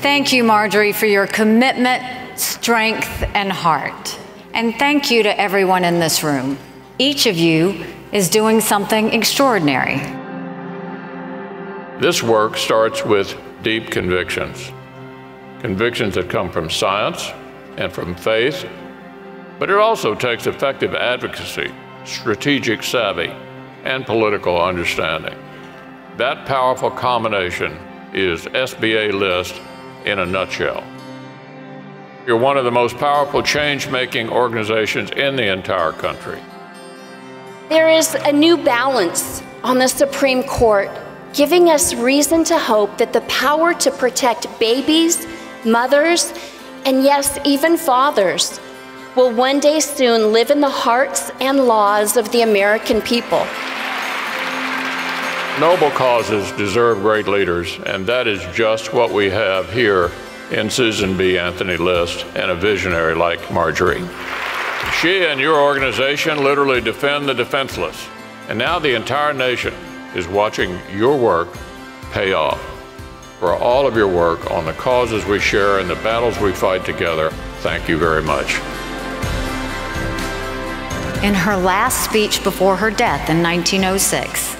Thank you, Marjorie, for your commitment, strength, and heart. And thank you to everyone in this room. Each of you is doing something extraordinary. This work starts with deep convictions convictions that come from science and from faith, but it also takes effective advocacy, strategic savvy, and political understanding. That powerful combination is SBA List in a nutshell. You're one of the most powerful change making organizations in the entire country. There is a new balance on the Supreme Court, giving us reason to hope that the power to protect babies, mothers, and yes, even fathers will one day soon live in the hearts and laws of the American people. Noble causes deserve great leaders, and that is just what we have here in Susan B. Anthony List and a visionary like Marjorie. She and your organization literally defend the defenseless, and now the entire nation is watching your work pay off. For all of your work on the causes we share and the battles we fight together, thank you very much. In her last speech before her death in 1906,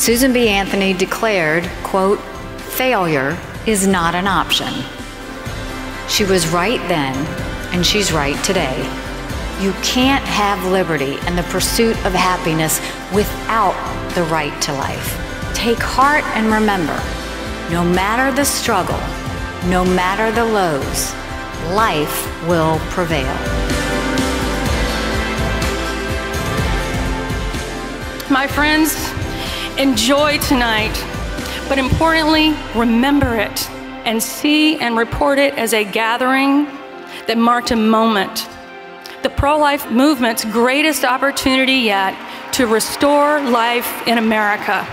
Susan B. Anthony declared, quote, failure is not an option. She was right then, and she's right today. You can't have liberty and the pursuit of happiness without the right to life. Take heart and remember no matter the struggle, no matter the lows, life will prevail. My friends, enjoy tonight, but importantly, remember it and see and report it as a gathering that marked a moment. The pro life movement's greatest opportunity yet to restore life in America.